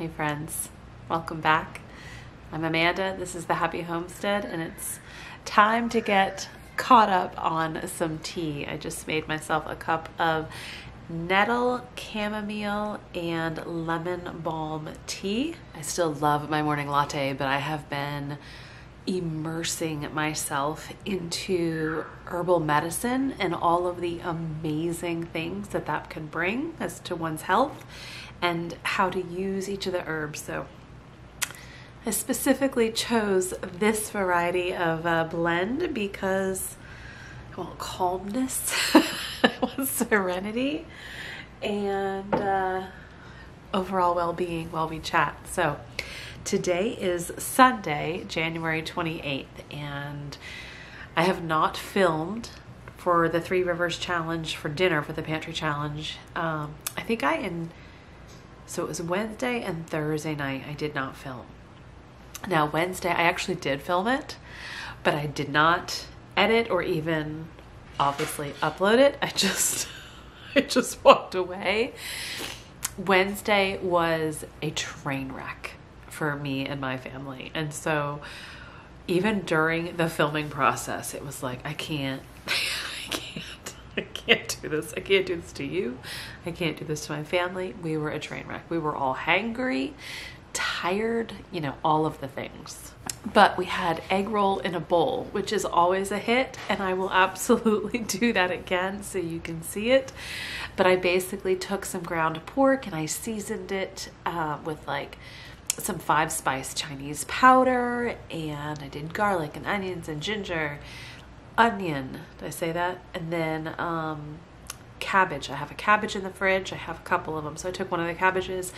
Hey, friends, welcome back. I'm Amanda. This is the Happy Homestead, and it's time to get caught up on some tea. I just made myself a cup of nettle, chamomile, and lemon balm tea. I still love my morning latte, but I have been immersing myself into herbal medicine and all of the amazing things that that can bring as to one's health and how to use each of the herbs. So I specifically chose this variety of uh, blend because I want calmness, I want serenity, and uh, overall well-being while we chat. So today is Sunday, January 28th, and I have not filmed for the Three Rivers Challenge for dinner for the Pantry Challenge. Um, I think I in so it was Wednesday and Thursday night I did not film. Now, Wednesday I actually did film it, but I did not edit or even obviously upload it. I just I just walked away. Wednesday was a train wreck for me and my family. And so even during the filming process, it was like I can't I can't I can't do this. I can't do this to you. I can't do this to my family. We were a train wreck. We were all hangry, tired, you know, all of the things. But we had egg roll in a bowl, which is always a hit, and I will absolutely do that again so you can see it. But I basically took some ground pork and I seasoned it uh, with like some five spice Chinese powder, and I did garlic and onions and ginger onion. Did I say that? And then um, cabbage. I have a cabbage in the fridge. I have a couple of them. So I took one of the cabbages,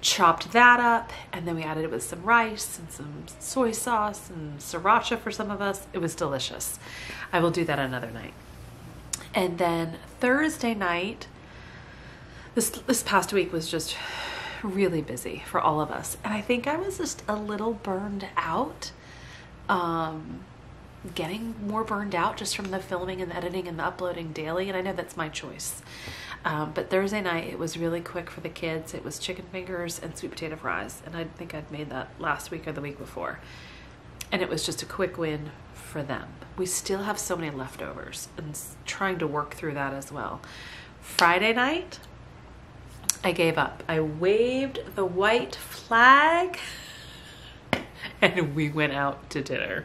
chopped that up, and then we added it with some rice and some soy sauce and sriracha for some of us. It was delicious. I will do that another night. And then Thursday night, this this past week was just really busy for all of us. And I think I was just a little burned out. Um, getting more burned out just from the filming and the editing and the uploading daily. And I know that's my choice. Um, but Thursday night, it was really quick for the kids. It was chicken fingers and sweet potato fries. And I think I'd made that last week or the week before. And it was just a quick win for them. We still have so many leftovers and trying to work through that as well. Friday night, I gave up. I waved the white flag and we went out to dinner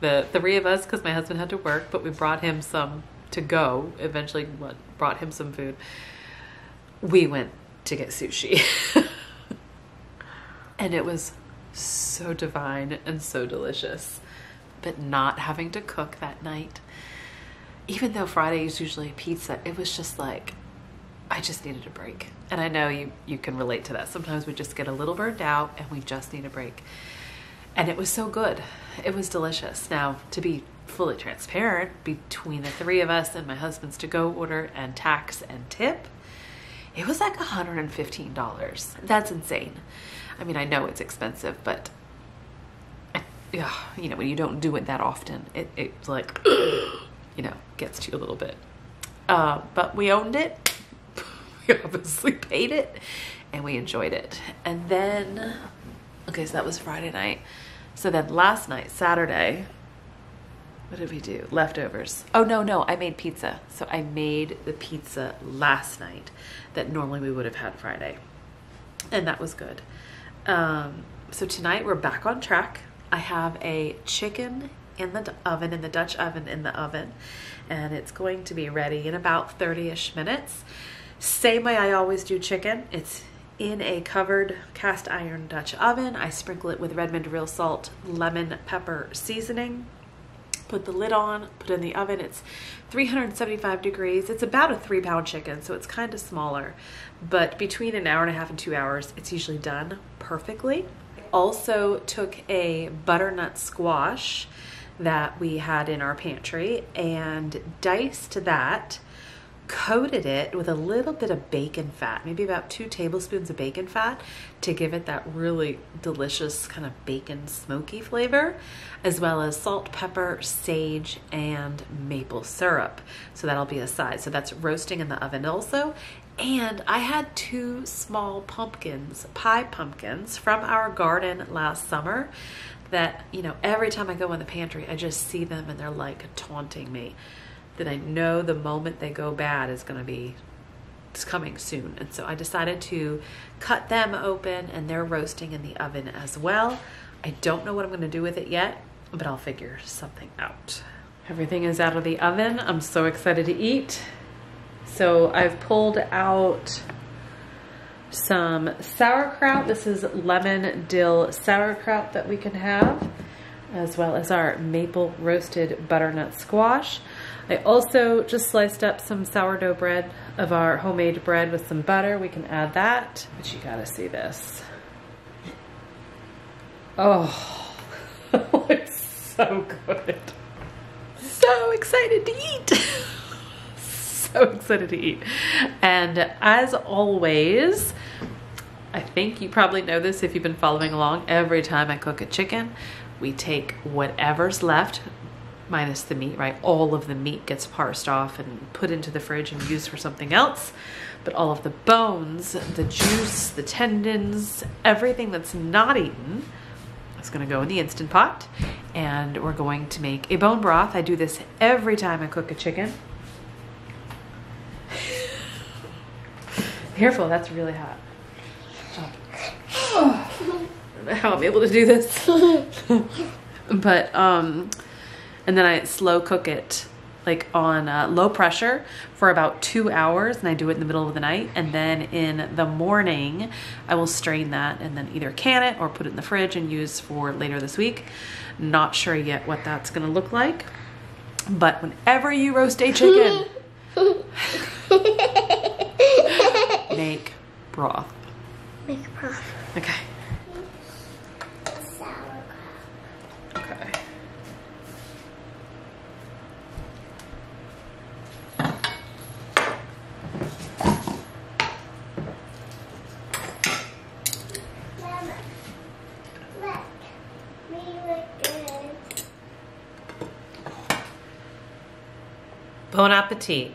the three of us because my husband had to work, but we brought him some to go. Eventually, brought him some food. We went to get sushi, and it was so divine and so delicious. But not having to cook that night, even though Friday is usually pizza, it was just like I just needed a break. And I know you you can relate to that. Sometimes we just get a little burned out and we just need a break and it was so good. It was delicious. Now, to be fully transparent, between the three of us and my husband's to go order and tax and tip, it was like $115. That's insane. I mean, I know it's expensive, but you know, when you don't do it that often, it, it's like, you know, gets to you a little bit. Uh, but we owned it. We obviously paid it and we enjoyed it. And then, okay, so that was Friday night. So then last night, Saturday, what did we do? Leftovers. Oh, no, no, I made pizza. So I made the pizza last night that normally we would have had Friday. And that was good. Um, so tonight we're back on track. I have a chicken in the oven, in the Dutch oven, in the oven, and it's going to be ready in about 30 ish minutes. Same way I always do chicken. It's in a covered cast iron Dutch oven. I sprinkle it with Redmond real salt, lemon pepper seasoning. Put the lid on, put it in the oven. It's 375 degrees. It's about a three pound chicken, so it's kind of smaller. But between an hour and a half and two hours, it's usually done perfectly. Also took a butternut squash that we had in our pantry and diced that coated it with a little bit of bacon fat, maybe about two tablespoons of bacon fat to give it that really delicious kind of bacon smoky flavor, as well as salt, pepper, sage, and maple syrup. So that'll be a side. So that's roasting in the oven also. And I had two small pumpkins, pie pumpkins from our garden last summer that, you know, every time I go in the pantry, I just see them and they're like taunting me. That I know the moment they go bad is going to be it's coming soon. And so I decided to cut them open and they're roasting in the oven as well. I don't know what I'm going to do with it yet, but I'll figure something out. Everything is out of the oven. I'm so excited to eat. So I've pulled out some sauerkraut. This is lemon dill sauerkraut that we can have, as well as our maple roasted butternut squash. I also just sliced up some sourdough bread of our homemade bread with some butter. We can add that, but you gotta see this. Oh, it's so good. So excited to eat. so excited to eat. And as always, I think you probably know this if you've been following along. Every time I cook a chicken, we take whatever's left, minus the meat, right? All of the meat gets parsed off and put into the fridge and used for something else. But all of the bones, the juice, the tendons, everything that's not eaten is gonna go in the Instant Pot. And we're going to make a bone broth. I do this every time I cook a chicken. Careful, that's really hot. Oh. how I'm able to do this. but, um, and then I slow cook it like on uh, low pressure for about two hours and I do it in the middle of the night and then in the morning I will strain that and then either can it or put it in the fridge and use for later this week. Not sure yet what that's gonna look like but whenever you roast a chicken make broth. Make broth. Okay. Sauerkraut. Okay. Mama, look. We look good. Bon appetit.